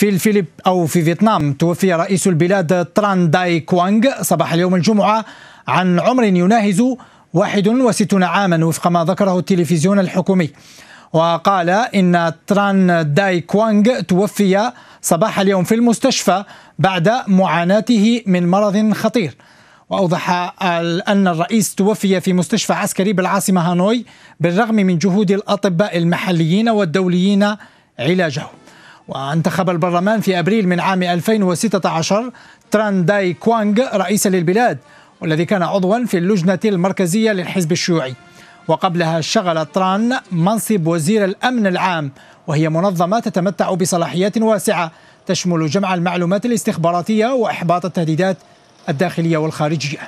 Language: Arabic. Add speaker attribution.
Speaker 1: في الفيليب أو في فيتنام توفي رئيس البلاد تران داي كوانغ صباح اليوم الجمعة عن عمر يناهز 61 عاما وفق ما ذكره التلفزيون الحكومي. وقال إن تران داي كوانغ توفي صباح اليوم في المستشفى بعد معاناته من مرض خطير. وأوضح أن الرئيس توفي في مستشفى عسكري بالعاصمة هانوي بالرغم من جهود الأطباء المحليين والدوليين علاجه. وانتخب البرلمان في أبريل من عام 2016 تران داي كوانغ رئيسا للبلاد والذي كان عضوا في اللجنة المركزية للحزب الشيوعي. وقبلها شغل تران منصب وزير الأمن العام وهي منظمة تتمتع بصلاحيات واسعة تشمل جمع المعلومات الاستخباراتية وإحباط التهديدات الداخلية والخارجية.